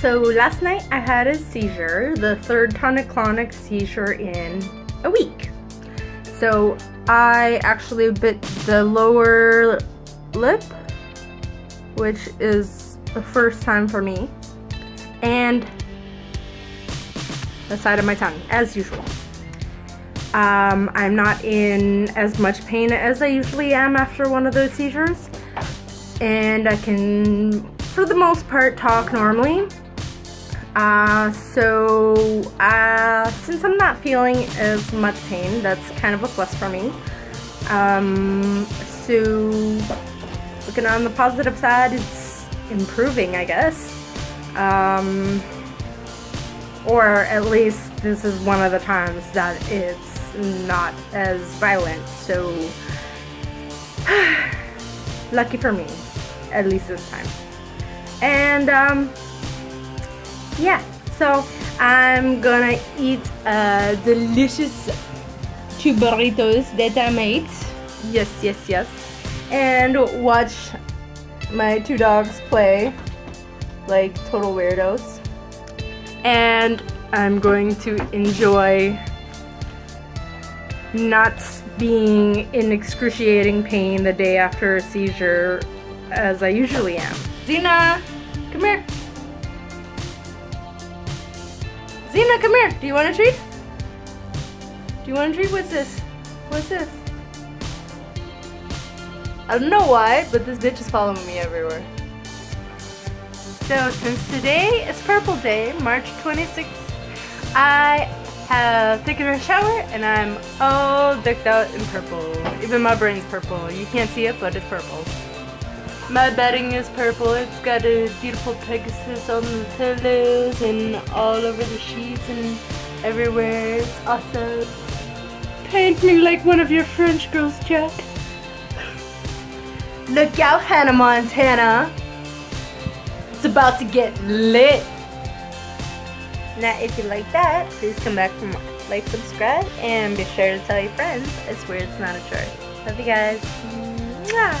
So last night I had a seizure, the third tonic-clonic seizure in a week. So I actually bit the lower lip, which is the first time for me, and the side of my tongue, as usual. Um, I'm not in as much pain as I usually am after one of those seizures, and I can, for the most part, talk normally. Uh, so, uh, since I'm not feeling as much pain, that's kind of a plus for me. Um, so, looking on the positive side, it's improving, I guess. Um, or at least this is one of the times that it's not as violent, so lucky for me, at least this time. And, um, yeah, so I'm gonna eat uh, delicious two burritos that I made. Yes, yes, yes. And watch my two dogs play like total weirdos. And I'm going to enjoy not being in excruciating pain the day after a seizure as I usually am. Zena, come here. Zena, come here. Do you want a treat? Do you want a treat? What's this? What's this? I don't know why, but this bitch is following me everywhere. So since today is Purple Day, March 26th, I have taken a shower and I'm all decked out in purple. Even my brain's purple. You can't see it, but it's purple. My bedding is purple. It's got a beautiful Pegasus on the pillows and all over the sheets and everywhere. It's awesome. Paint me like one of your French girls, Jack. Look out, Hannah Montana. It's about to get lit. Now, if you like that, please come back for more. Like, subscribe, and be sure to tell your friends. I swear it's not a chore. Love you guys. Mwah.